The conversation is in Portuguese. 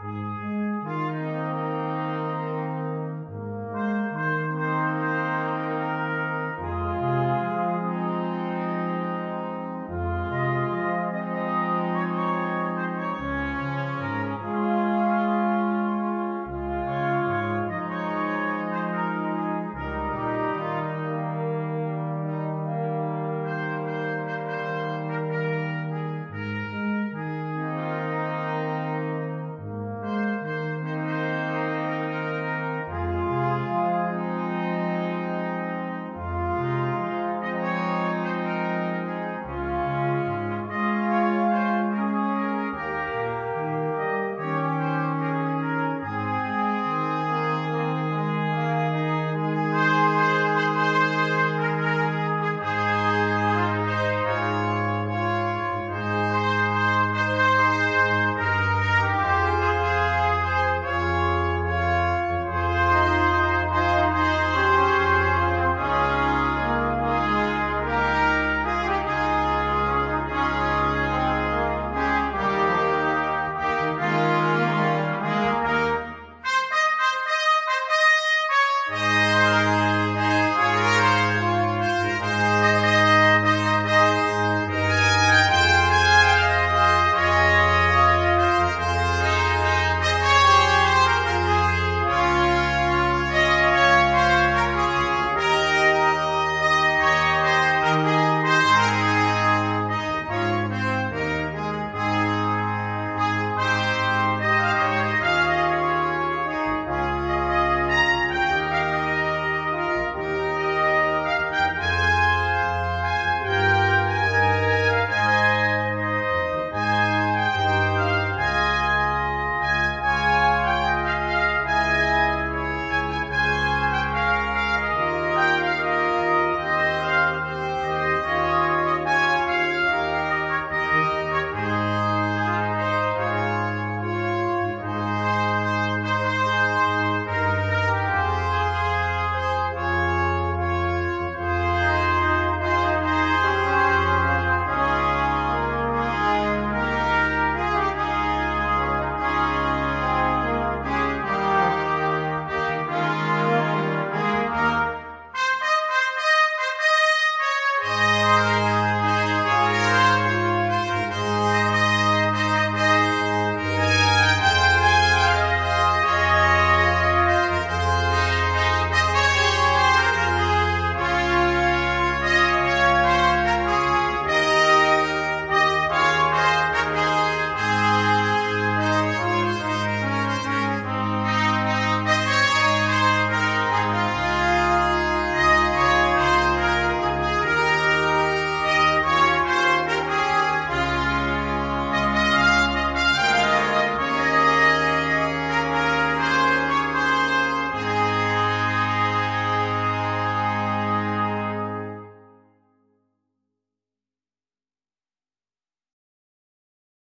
Música